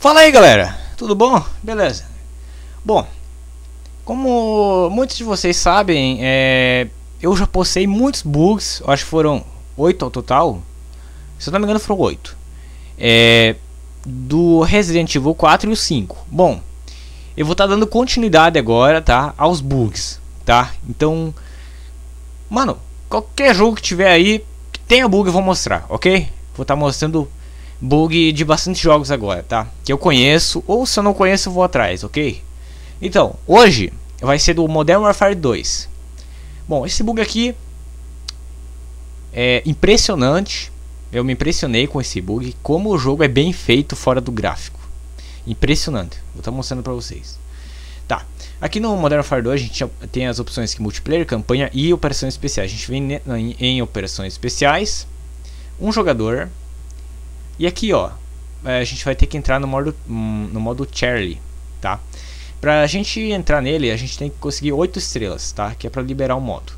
Fala aí galera, tudo bom? Beleza. Bom, como muitos de vocês sabem, é, eu já postei muitos bugs, acho que foram 8 ao total. Se eu não me engano foram 8. É, do Resident Evil 4 e o 5. Bom, eu vou estar tá dando continuidade agora, tá? Aos bugs, tá? Então, mano, qualquer jogo que tiver aí que tenha bug eu vou mostrar, ok? Vou estar tá mostrando bug de bastante jogos agora, tá? Que eu conheço, ou se eu não conheço eu vou atrás, ok? Então, hoje vai ser do Modern Warfare 2. Bom, esse bug aqui é impressionante. Eu me impressionei com esse bug, como o jogo é bem feito fora do gráfico. Impressionante. Vou estar mostrando para vocês. Tá. Aqui no Modern Warfare 2 a gente tem as opções que multiplayer, campanha e operações especiais. A gente vem em, em operações especiais, um jogador. E aqui, ó, é, a gente vai ter que entrar no modo no modo Charlie, tá? Pra gente entrar nele, a gente tem que conseguir 8 estrelas, tá? Que é para liberar o modo.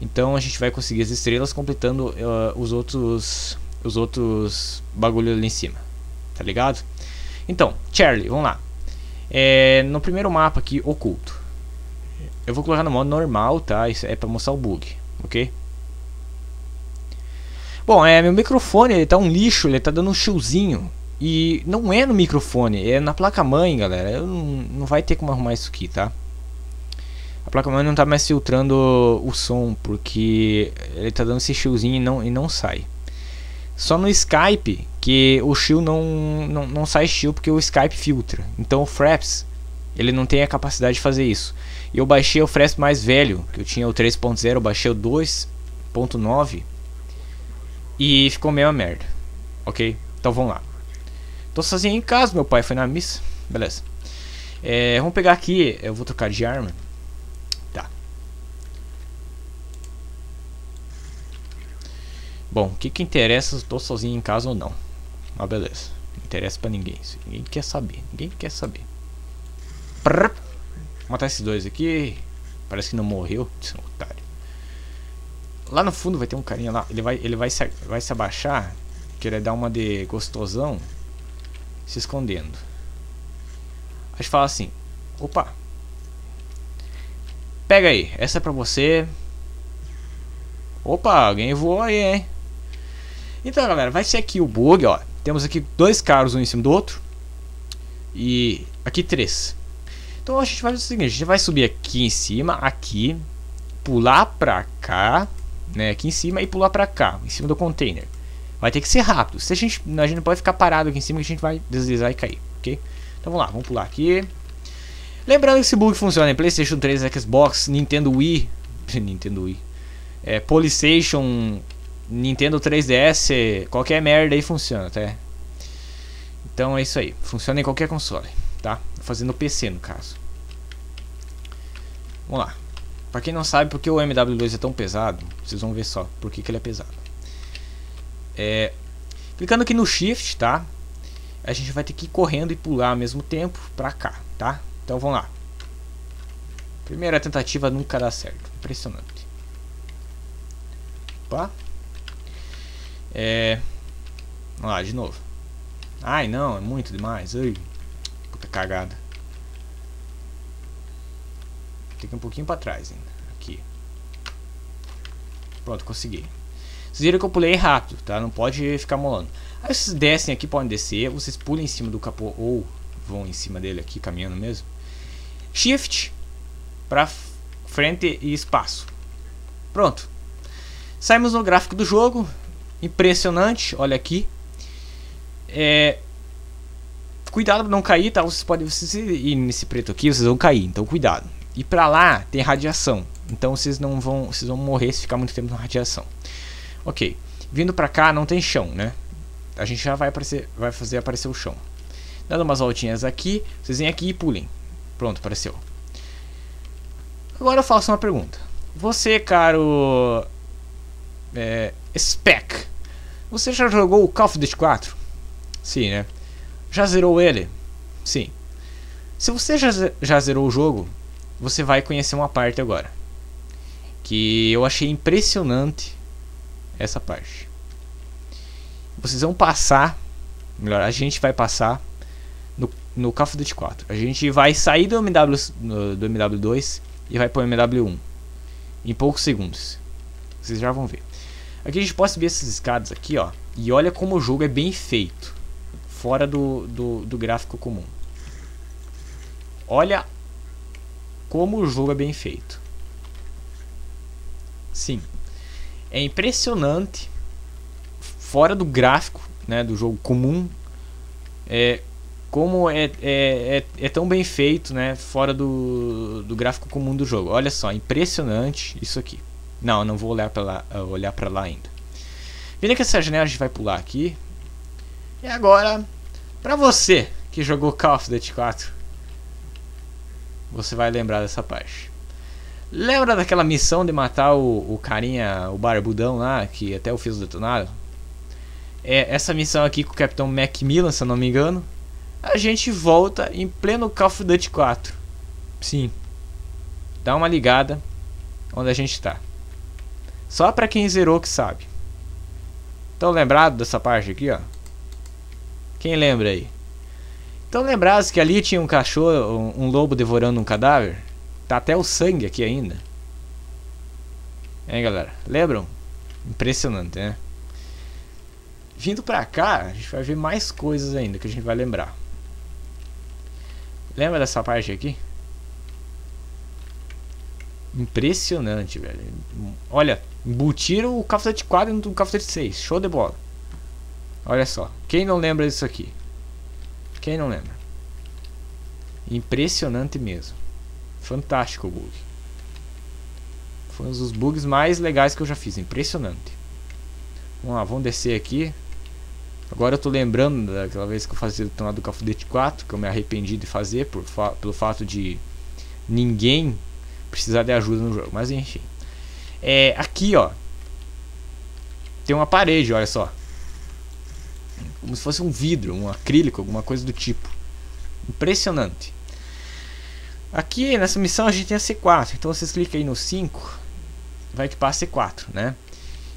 Então a gente vai conseguir as estrelas completando uh, os outros os outros bagulho ali em cima. Tá ligado? Então, Charlie, vamos lá. É, no primeiro mapa aqui, oculto. Eu vou colocar no modo normal, tá? Isso é para mostrar o bug, ok? Bom, é, meu microfone ele tá um lixo, ele tá dando um chiozinho. E não é no microfone, é na placa-mãe, galera. Eu não, não vai ter como arrumar isso aqui, tá? A placa-mãe não tá mais filtrando o som, porque ele tá dando esse chiozinho e não, e não sai. Só no Skype que o chill não, não, não sai chill porque o Skype filtra. Então o Fraps ele não tem a capacidade de fazer isso. E eu baixei o Fraps mais velho, que eu tinha o 3.0, eu baixei o 2.9 e ficou meio merda. Ok? Então vamos lá. Tô sozinho em casa, meu pai foi na missa. Beleza. É, vamos pegar aqui, eu vou trocar de arma. Tá. Bom, o que que interessa se tô sozinho em casa ou não? Ah, beleza. Não interessa pra ninguém. Isso. Ninguém quer saber. Ninguém quer saber. Prrr. Vou matar esses dois aqui. Parece que não morreu. Otário. Lá no fundo vai ter um carinha lá. Ele vai, ele vai, se, vai se abaixar. Querer dar uma de gostosão se escondendo. A gente fala assim: opa, pega aí, essa é pra você. Opa, alguém voou aí, hein? Então, galera, vai ser aqui o bug, ó. Temos aqui dois carros um em cima do outro. E aqui três. Então a gente vai fazer o seguinte: a gente vai subir aqui em cima, aqui, pular pra cá, né? Aqui em cima e pular pra cá, em cima do container. Vai ter que ser rápido. Se a gente, a gente não pode ficar parado aqui em cima que a gente vai deslizar e cair, ok? Então vamos lá, vamos pular aqui. Lembrando que esse bug funciona em PlayStation 3, Xbox, Nintendo Wii, Nintendo Wii, é, PlayStation, Nintendo 3DS, qualquer merda aí funciona, tá? Então é isso aí, funciona em qualquer console, tá? Fazendo PC no caso. Vamos lá. Pra quem não sabe porque o MW2 é tão pesado, vocês vão ver só por que, que ele é pesado. É, clicando aqui no Shift, tá? A gente vai ter que ir correndo e pular ao mesmo tempo pra cá, tá? Então vamos lá. Primeira tentativa nunca dá certo. Impressionante. Opa. É... Vamos lá, de novo. Ai, não, é muito demais. Ai, puta cagada. Tem que um pouquinho pra trás ainda. Aqui. Pronto, consegui. Vocês viram que eu pulei rápido, tá? Não pode ficar molando. Aí vocês descem aqui, podem descer. Vocês pulam em cima do capô ou vão em cima dele aqui, caminhando mesmo. Shift para frente e espaço. Pronto. Saímos no gráfico do jogo. Impressionante, olha aqui. É... Cuidado para não cair, tá? Vocês podem ir nesse preto aqui, vocês vão cair, então cuidado. E para lá tem radiação, então vocês não vão, vocês vão morrer se ficar muito tempo na radiação. Ok. Vindo pra cá não tem chão, né? A gente já vai, aparecer, vai fazer aparecer o chão. Dando umas voltinhas aqui, vocês vêm aqui e pulem. Pronto, apareceu. Agora eu faço uma pergunta. Você, caro... É, Spec. Você já jogou o Call of Duty 4? Sim, né? Já zerou ele? Sim. Se você já, já zerou o jogo, você vai conhecer uma parte agora. Que eu achei impressionante essa parte. Vocês vão passar, melhor, a gente vai passar no Call of Duty 4. A gente vai sair do, MW, do MW2 e vai para o MW1 em poucos segundos. Vocês já vão ver. Aqui a gente pode subir essas escadas aqui, ó. E olha como o jogo é bem feito. Fora do, do, do gráfico comum. Olha como o jogo é bem feito. Sim. É impressionante. Fora do gráfico, né, do jogo comum. É, como é, é, é, é, tão bem feito, né? Fora do, do gráfico comum do jogo. Olha só, impressionante isso aqui. Não, não vou olhar para lá, olhar para lá ainda. Vendo que essa janela a gente vai pular aqui. E agora, para você que jogou Call of Duty 4, você vai lembrar dessa parte. Lembra daquela missão de matar o, o carinha, o barbudão lá, que até o fez o detonado? É essa missão aqui com o Capitão Macmillan, se eu não me engano a gente volta em pleno Call of Duty 4. Sim. Dá uma ligada onde a gente está. Só para quem zerou que sabe. Estão lembrados dessa parte aqui, ó? Quem lembra aí? Estão lembrados que ali tinha um cachorro, um, um lobo devorando um cadáver? Tá até o sangue aqui ainda. Hein, galera? Lembram? Impressionante, né? Vindo pra cá, a gente vai ver mais coisas ainda que a gente vai lembrar. Lembra dessa parte aqui? Impressionante, velho. Olha, embutiram o Duty 4 no Duty 6. Show de bola. Olha só. Quem não lembra disso aqui? Quem não lembra? Impressionante mesmo. Fantástico o bug. Foi um dos bugs mais legais que eu já fiz. Impressionante. Vamos lá, vamos descer aqui. Agora eu tô lembrando daquela vez que eu fazia o detonado do Duty 4, que eu me arrependi de fazer por fa pelo fato de ninguém precisar de ajuda no jogo. Mas enfim. É, aqui, ó. Tem uma parede, olha só. Como se fosse um vidro, um acrílico, alguma coisa do tipo. Impressionante. Aqui nessa missão a gente tem a C4. Então vocês clicam aí no 5. Vai equipar a C4, né?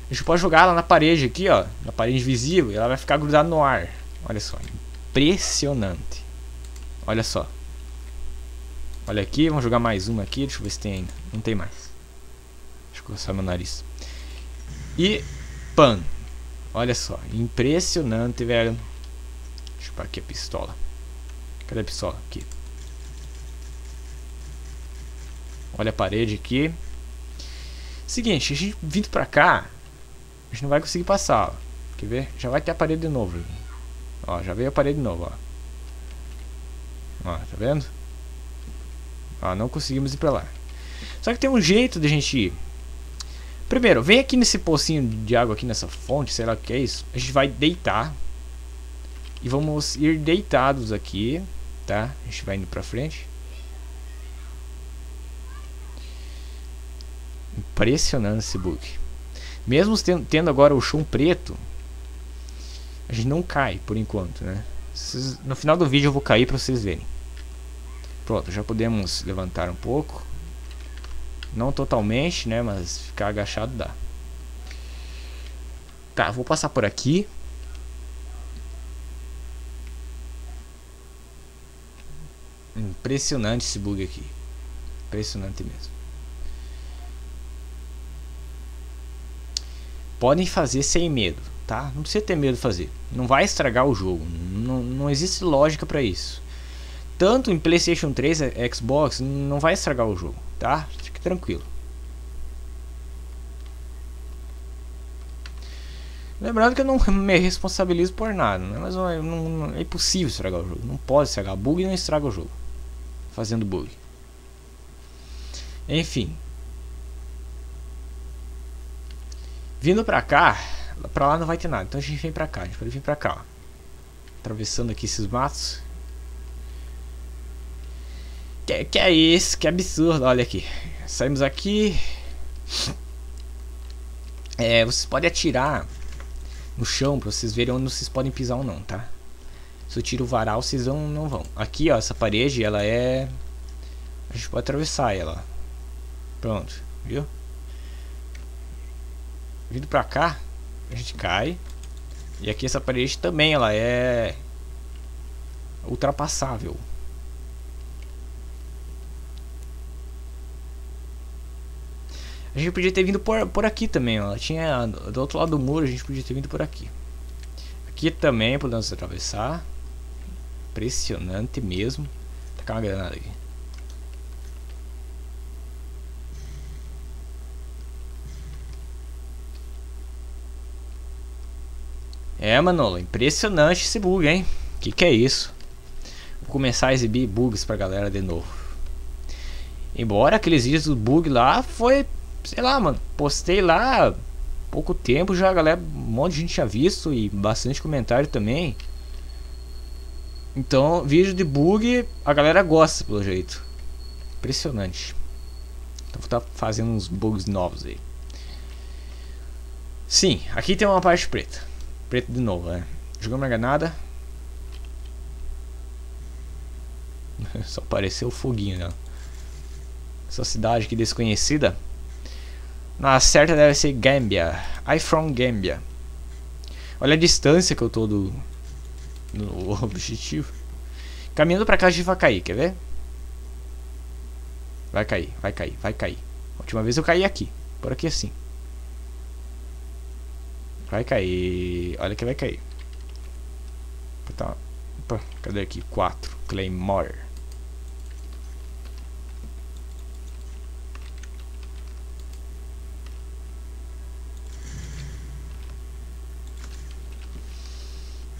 A gente pode jogar ela na parede aqui, ó. Na parede visível. E ela vai ficar grudada no ar. Olha só. Impressionante. Olha só. Olha aqui. Vamos jogar mais uma aqui. Deixa eu ver se tem ainda. Não tem mais. Deixa eu coçar meu nariz. E... Pan. Olha só. Impressionante, velho. Deixa eu parar aqui a pistola. Cadê a pistola? Aqui. Olha a parede aqui. Seguinte, a gente vindo pra cá, a gente não vai conseguir passar, ó. Quer ver? Já vai ter a parede de novo. Ó, já veio a parede de novo, ó. Ó, tá vendo? Ó, não conseguimos ir pra lá. Só que tem um jeito de a gente ir. Primeiro, vem aqui nesse pocinho de água aqui nessa fonte, o que é isso. A gente vai deitar. E vamos ir deitados aqui, tá? A gente vai indo pra frente. Impressionante esse bug. Mesmo tendo agora o chão preto, a gente não cai por enquanto, né? No final do vídeo eu vou cair para vocês verem. Pronto, já podemos levantar um pouco. Não totalmente, né? Mas ficar agachado dá. Tá, vou passar por aqui. Impressionante esse bug aqui. Impressionante mesmo. podem fazer sem medo, tá? Não precisa ter medo de fazer. Não vai estragar o jogo. Não, não existe lógica para isso. Tanto em PlayStation 3 e Xbox, não vai estragar o jogo, tá? Tranquilo. Lembrando que eu não me responsabilizo por nada, né? mas não, não, é impossível estragar o jogo. Não pode estragar. Bug não estraga o jogo. Fazendo bug. Enfim, Vindo pra cá, pra lá não vai ter nada. Então a gente vem pra cá. A gente pode vir pra cá, ó. Atravessando aqui esses matos. Que, que é isso? Que absurdo. Olha aqui. Saímos aqui. É, vocês podem atirar no chão pra vocês verem onde vocês podem pisar ou não, tá? Se eu tiro o varal, vocês não, não vão. Aqui, ó, essa parede, ela é... A gente pode atravessar ela. Pronto, viu? vindo pra cá, a gente cai. E aqui essa parede também, ela é... ultrapassável. A gente podia ter vindo por, por aqui também, ó. Tinha do outro lado do muro, a gente podia ter vindo por aqui. Aqui também podemos atravessar. Impressionante mesmo. Tacar uma granada aqui. É, Manolo, impressionante esse bug, hein? Que que é isso? Vou começar a exibir bugs pra galera de novo. Embora aqueles vídeos do bug lá foi, sei lá, mano, postei lá pouco tempo já, galera, um monte de gente tinha visto e bastante comentário também. Então, vídeo de bug, a galera gosta pelo jeito. Impressionante. Então vou estar tá fazendo uns bugs novos aí. Sim, aqui tem uma parte preta. Preto de novo, né? Jogamos a granada. Só apareceu o foguinho, né? Essa cidade aqui desconhecida. Na certa deve ser Gambia. I from Gambia. Olha a distância que eu tô do, do objetivo. Caminhando pra cá a gente vai cair, quer ver? Vai cair, vai cair, vai cair. A última vez eu caí aqui. Por aqui assim. Vai cair. Olha que vai cair. Tá. Opa, cadê aqui? 4. Claymore.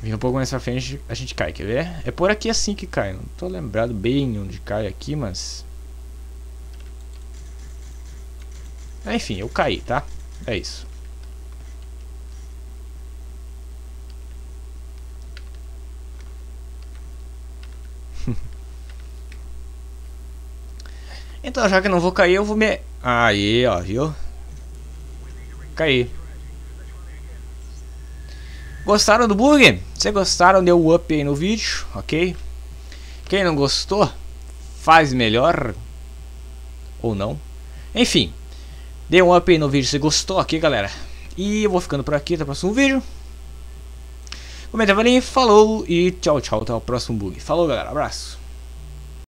Vem um pouco mais pra frente a gente cai, quer ver? É por aqui assim que cai. Não tô lembrado bem onde cai aqui, mas. Enfim, eu caí, tá? É isso. Então, já que não vou cair, eu vou me... Aí, ó, viu? Caí. Gostaram do bug? Se gostaram, dê o um up aí no vídeo, ok? Quem não gostou, faz melhor. Ou não. Enfim, dê um up aí no vídeo se gostou, ok, galera? E eu vou ficando por aqui, até o próximo vídeo. Comenta, valeu, falou e tchau, tchau, até o próximo bug. Falou, galera, abraço.